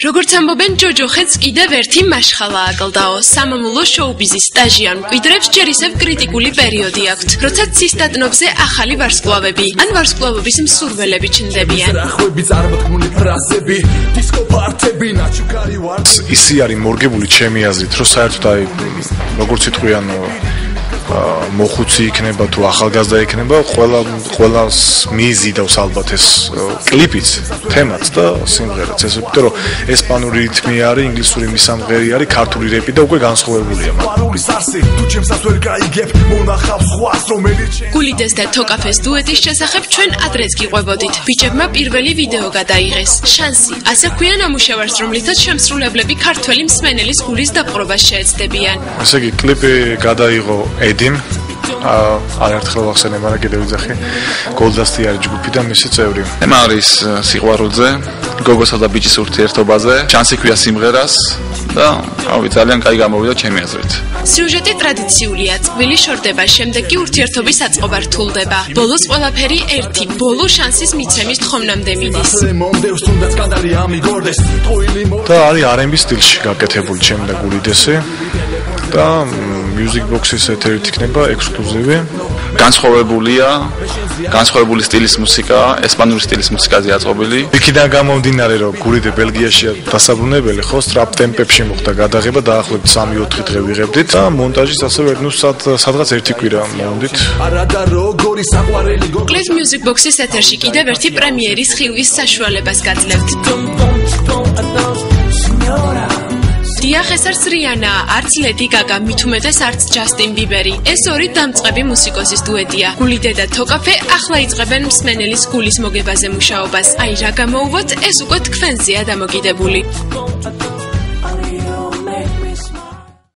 როგორც ამბობენ ჯოჯო ხეთს კიდევ ერთი მაშხალა აკლდაო. სამამულო შოუ-ბიზის სტაჟიან მკვიდრებს ჯერ ისევ კრიტიკული პერიოდი აქვთ როცა ცისტატნობზე ახალი ვარსკვლავები ან ვარსკვლავობის მსურველები ჩნდებიან. ხვები წარმოთქმული ფრაზები დისკო პარტები ნაჩუქარი ვარ ისი არის მორგებული ჩემი აზრით რომ საერთოდ აი როგორც იტყვიან მოხუცი იქნება თუ ახალგაზრდა იქნება, ყველა ყველას მიიზიდავს ალბათ ეს კლიპიც, თემაც და სიმღერაც. ეს იმიტომ რომ ესპანური რითმი არის, ინგლისური მისამღერი არის, ქართული რეპი და უკვე განსხვავებულია მაგ. თუ ჩემსაც ვერ გაიგებ, მონახავს ხვას რომელიც გულიდეს და თოკაფეს დუეტის შესახებ ჩვენ ადრეს გიყვებოდით. ბიჭებმა პირველი ვიდეო გადაიღეს. შანსი, ასე ქვიან ამუშავარს, რომლითაც შემსრულებლები ქართველი მსმენელის გულის დაპყრობას შეეცდებიან. ესე იგი, კლიპი გადაიღო ედიმ არ ერთხელ ვახსენებ, მაგრამ კიდევ ვიძახი. გოლდასტი არის ჯგუფი და მისი წევრი. ემა არის სიყვარულზე, გოგოსა და ბიჭის ურთიერთობაზე, ჩანსი ქვია სიმღერას და რავი, ძალიან კაი გამოვიდა ჩემი აზრით. სიუჟეტი ტრადიციულია, წვილი შორდება, შემდეგ კი ურთიერთობის აწყობა რთულდება. ბოლოს ყველაფერი ერთი, ბოლო შანსის მიცემის თხოვნამდე მიდის. და არის R&B სტილში გაკეთებული ჩემი და გულიდესი. და music box-ის ერთ-ერთი იქნება ექსკლუზივი. განსხვავებულია, განსხვავებული სტილის მუსიკა, ესპანური სტილის მუსიკაზე აწყობილი. იქიდან გამომდინარე, რომ გურიდე ბელგიაშია დასაბრუნებელი, ხო, strap temp-ებში მოხდა გადაღება, დაახლოებით 3-4 დღე ვიღებდით და მონტაჟის ასევე ნუ სადღაც ერთი კვირა მოვდით. გოგო. Please music box-ის ეთერში კიდევ ერთი პრემიერის ხილვის საშუალებას გაძლევთ. ეს არის რიანა, არც ლედი გაგა, უმეტეს არც ჯასტინ ბიბერი. ეს ორი დამწყები მუსიკოსის დუეტია. გულიდე და თოკაფე ახლა იწყებენ მსმენელის გულის მოგებაზე მუშაობას. აი რა გამოუვოთ, ეს უკვე თქვენზეა დამოკიდებული.